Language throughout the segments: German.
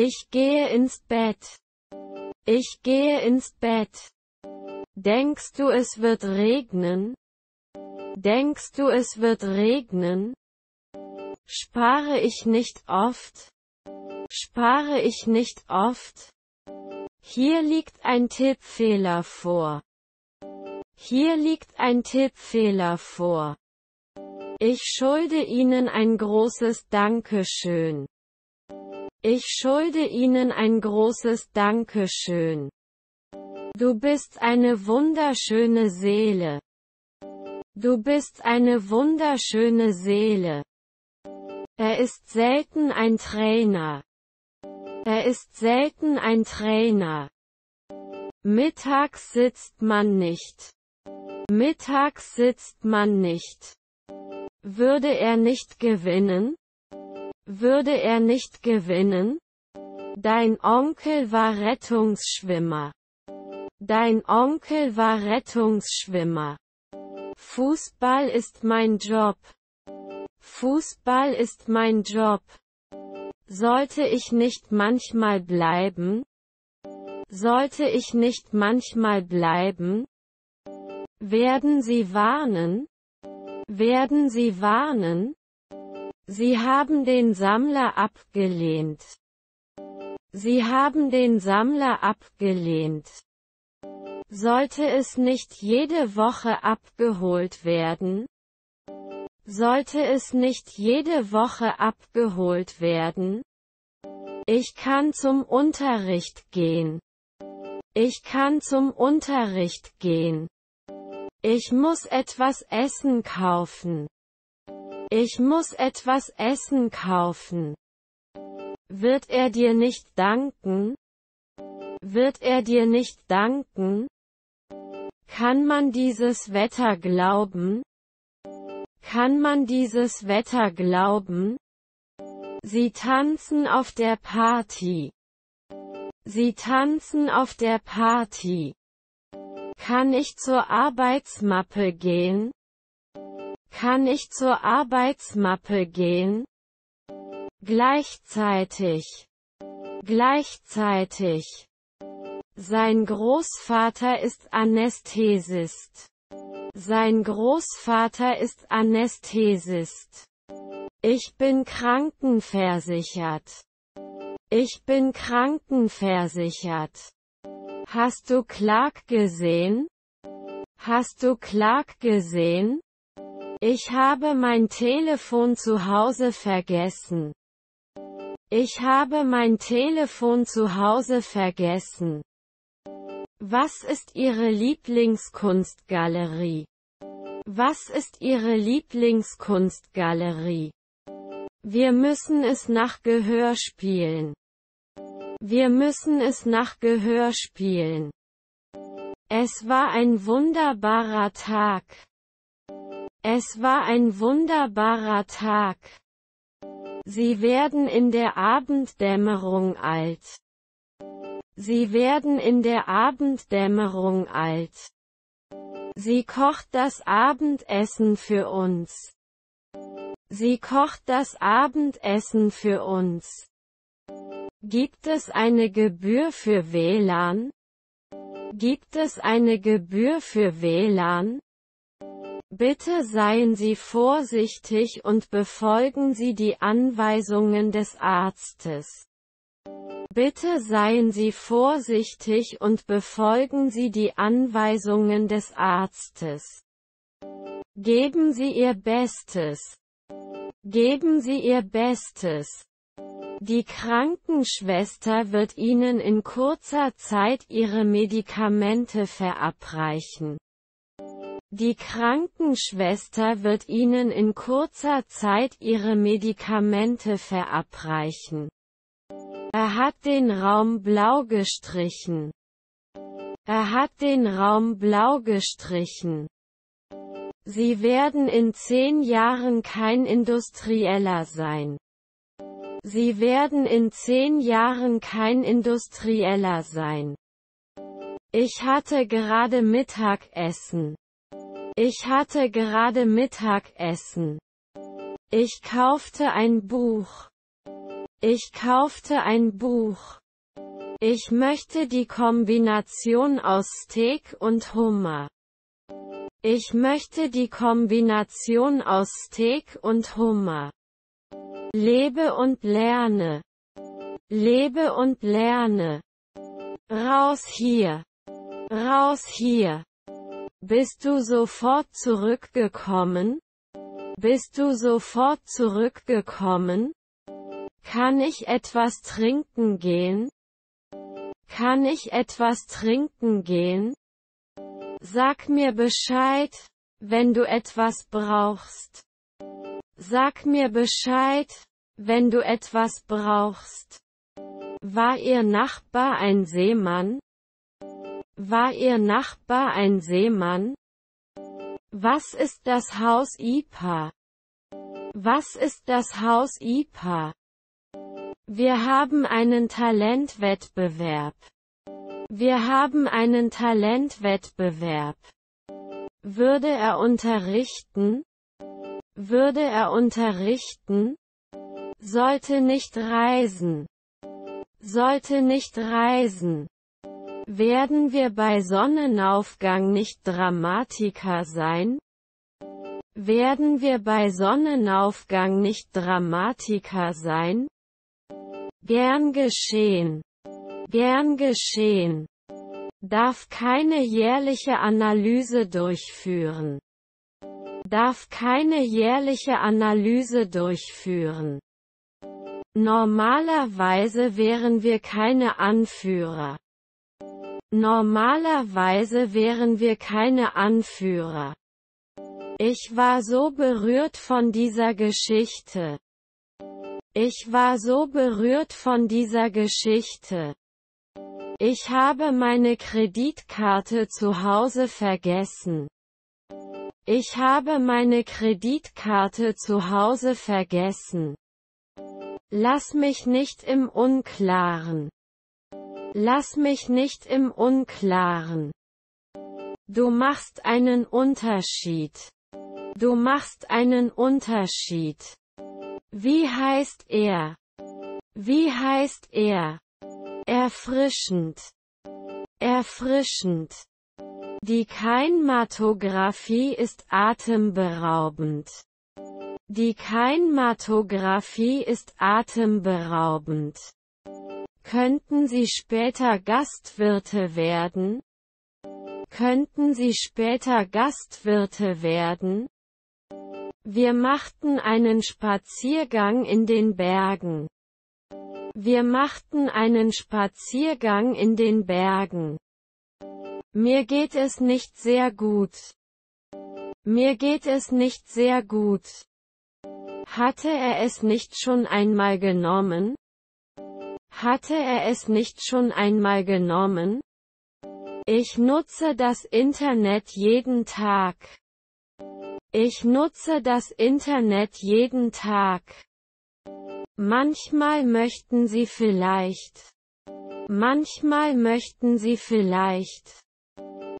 Ich gehe ins Bett. Ich gehe ins Bett. Denkst du es wird regnen? Denkst du es wird regnen? Spare ich nicht oft? Spare ich nicht oft? Hier liegt ein Tippfehler vor. Hier liegt ein Tippfehler vor. Ich schulde Ihnen ein großes Dankeschön. Ich schulde Ihnen ein großes Dankeschön. Du bist eine wunderschöne Seele. Du bist eine wunderschöne Seele. Er ist selten ein Trainer. Er ist selten ein Trainer. Mittags sitzt man nicht. Mittags sitzt man nicht. Würde er nicht gewinnen? Würde er nicht gewinnen? Dein Onkel war Rettungsschwimmer. Dein Onkel war Rettungsschwimmer. Fußball ist mein Job. Fußball ist mein Job. Sollte ich nicht manchmal bleiben? Sollte ich nicht manchmal bleiben? Werden Sie warnen? Werden Sie warnen? Sie haben den Sammler abgelehnt. Sie haben den Sammler abgelehnt. Sollte es nicht jede Woche abgeholt werden? Sollte es nicht jede Woche abgeholt werden? Ich kann zum Unterricht gehen. Ich kann zum Unterricht gehen. Ich muss etwas Essen kaufen. Ich muss etwas Essen kaufen. Wird er dir nicht danken? Wird er dir nicht danken? Kann man dieses Wetter glauben? Kann man dieses Wetter glauben? Sie tanzen auf der Party. Sie tanzen auf der Party. Kann ich zur Arbeitsmappe gehen? Kann ich zur Arbeitsmappe gehen? Gleichzeitig. Gleichzeitig. Sein Großvater ist Anästhesist. Sein Großvater ist Anästhesist. Ich bin krankenversichert. Ich bin krankenversichert. Hast du Clark gesehen? Hast du Clark gesehen? Ich habe mein Telefon zu Hause vergessen. Ich habe mein Telefon zu Hause vergessen. Was ist Ihre Lieblingskunstgalerie? Was ist Ihre Lieblingskunstgalerie? Wir müssen es nach Gehör spielen. Wir müssen es nach Gehör spielen. Es war ein wunderbarer Tag. Es war ein wunderbarer Tag. Sie werden in der Abenddämmerung alt. Sie werden in der Abenddämmerung alt. Sie kocht das Abendessen für uns. Sie kocht das Abendessen für uns. Gibt es eine Gebühr für WLAN? Gibt es eine Gebühr für WLAN? Bitte seien Sie vorsichtig und befolgen Sie die Anweisungen des Arztes. Bitte seien Sie vorsichtig und befolgen Sie die Anweisungen des Arztes. Geben Sie Ihr Bestes. Geben Sie Ihr Bestes. Die Krankenschwester wird Ihnen in kurzer Zeit Ihre Medikamente verabreichen. Die Krankenschwester wird Ihnen in kurzer Zeit Ihre Medikamente verabreichen. Er hat den Raum blau gestrichen. Er hat den Raum blau gestrichen. Sie werden in zehn Jahren kein Industrieller sein. Sie werden in zehn Jahren kein Industrieller sein. Ich hatte gerade Mittagessen. Ich hatte gerade Mittagessen. Ich kaufte ein Buch. Ich kaufte ein Buch. Ich möchte die Kombination aus Steak und Hummer. Ich möchte die Kombination aus Steak und Hummer. Lebe und lerne. Lebe und lerne. Raus hier. Raus hier. Bist du sofort zurückgekommen? Bist du sofort zurückgekommen? Kann ich etwas trinken gehen? Kann ich etwas trinken gehen? Sag mir Bescheid, wenn du etwas brauchst. Sag mir Bescheid, wenn du etwas brauchst. War Ihr Nachbar ein Seemann? War Ihr Nachbar ein Seemann? Was ist das Haus IPA? Was ist das Haus IPA? Wir haben einen Talentwettbewerb. Wir haben einen Talentwettbewerb. Würde er unterrichten? Würde er unterrichten? Sollte nicht reisen. Sollte nicht reisen. Werden wir bei Sonnenaufgang nicht Dramatiker sein? Werden wir bei Sonnenaufgang nicht Dramatiker sein? Gern geschehen. Gern geschehen. Darf keine jährliche Analyse durchführen. Darf keine jährliche Analyse durchführen. Normalerweise wären wir keine Anführer. Normalerweise wären wir keine Anführer. Ich war so berührt von dieser Geschichte. Ich war so berührt von dieser Geschichte. Ich habe meine Kreditkarte zu Hause vergessen. Ich habe meine Kreditkarte zu Hause vergessen. Lass mich nicht im Unklaren. Lass mich nicht im Unklaren. Du machst einen Unterschied. Du machst einen Unterschied. Wie heißt er? Wie heißt er? Erfrischend. Erfrischend. Die Keinmatographie ist atemberaubend. Die Keinmatographie ist atemberaubend. Könnten Sie später Gastwirte werden? Könnten Sie später Gastwirte werden? Wir machten einen Spaziergang in den Bergen. Wir machten einen Spaziergang in den Bergen. Mir geht es nicht sehr gut. Mir geht es nicht sehr gut. Hatte er es nicht schon einmal genommen? Hatte er es nicht schon einmal genommen? Ich nutze das Internet jeden Tag. Ich nutze das Internet jeden Tag. Manchmal möchten Sie vielleicht. Manchmal möchten Sie vielleicht.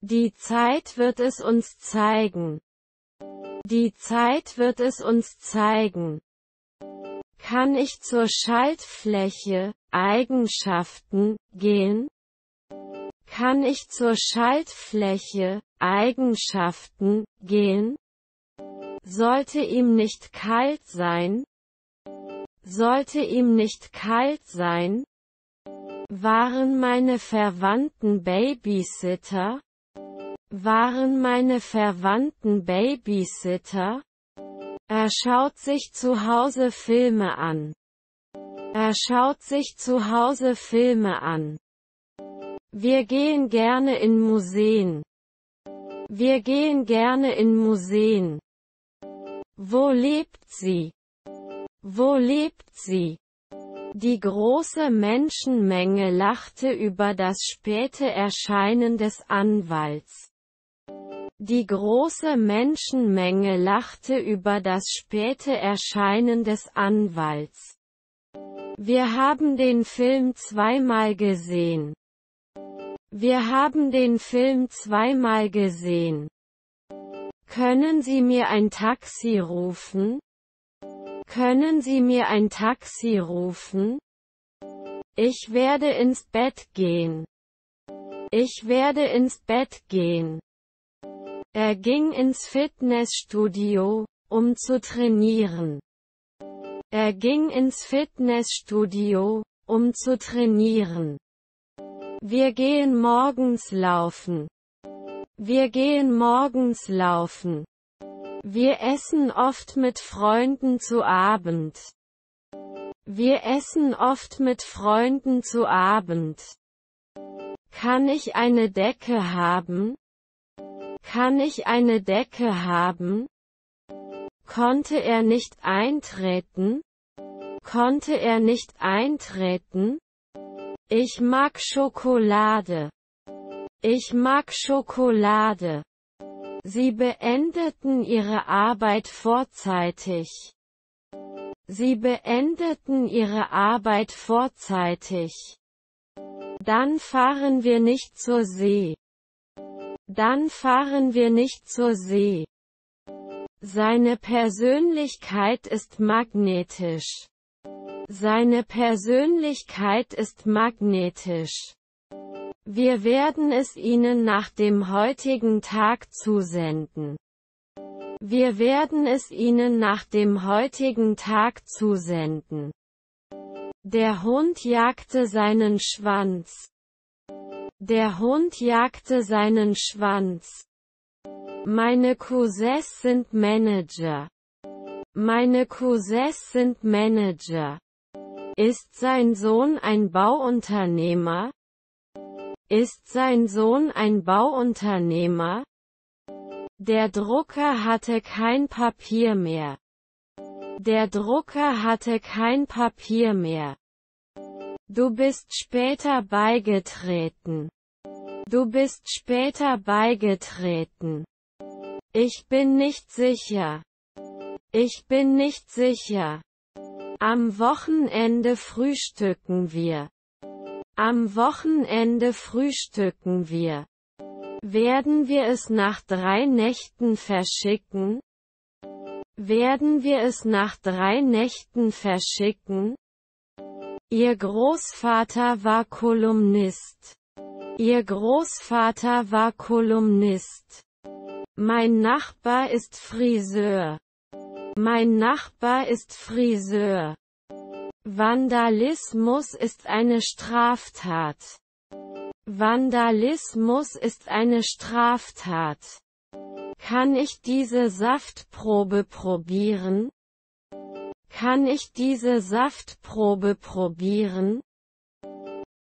Die Zeit wird es uns zeigen. Die Zeit wird es uns zeigen. Kann ich zur Schaltfläche, Eigenschaften, gehen? Kann ich zur Schaltfläche, Eigenschaften, gehen? Sollte ihm nicht kalt sein? Sollte ihm nicht kalt sein? Waren meine Verwandten Babysitter? Waren meine Verwandten Babysitter? Er schaut sich zu Hause Filme an. Er schaut sich zu Hause Filme an. Wir gehen gerne in Museen. Wir gehen gerne in Museen. Wo lebt sie? Wo lebt sie? Die große Menschenmenge lachte über das späte Erscheinen des Anwalts. Die große Menschenmenge lachte über das späte Erscheinen des Anwalts. Wir haben den Film zweimal gesehen. Wir haben den Film zweimal gesehen. Können Sie mir ein Taxi rufen? Können Sie mir ein Taxi rufen? Ich werde ins Bett gehen. Ich werde ins Bett gehen. Er ging ins Fitnessstudio, um zu trainieren. Er ging ins Fitnessstudio, um zu trainieren. Wir gehen morgens laufen. Wir gehen morgens laufen. Wir essen oft mit Freunden zu Abend. Wir essen oft mit Freunden zu Abend. Kann ich eine Decke haben? Kann ich eine Decke haben? Konnte er nicht eintreten? Konnte er nicht eintreten? Ich mag Schokolade. Ich mag Schokolade. Sie beendeten ihre Arbeit vorzeitig. Sie beendeten ihre Arbeit vorzeitig. Dann fahren wir nicht zur See. Dann fahren wir nicht zur See. Seine Persönlichkeit ist magnetisch. Seine Persönlichkeit ist magnetisch. Wir werden es Ihnen nach dem heutigen Tag zusenden. Wir werden es Ihnen nach dem heutigen Tag zusenden. Der Hund jagte seinen Schwanz. Der Hund jagte seinen Schwanz. Meine Cousins sind Manager. Meine Cousins sind Manager. Ist sein Sohn ein Bauunternehmer? Ist sein Sohn ein Bauunternehmer? Der Drucker hatte kein Papier mehr. Der Drucker hatte kein Papier mehr. Du bist später beigetreten. Du bist später beigetreten. Ich bin nicht sicher. Ich bin nicht sicher. Am Wochenende frühstücken wir. Am Wochenende frühstücken wir. Werden wir es nach drei Nächten verschicken? Werden wir es nach drei Nächten verschicken? Ihr Großvater war Kolumnist. Ihr Großvater war Kolumnist. Mein Nachbar ist Friseur. Mein Nachbar ist Friseur. Vandalismus ist eine Straftat. Vandalismus ist eine Straftat. Kann ich diese Saftprobe probieren? Kann ich diese Saftprobe probieren?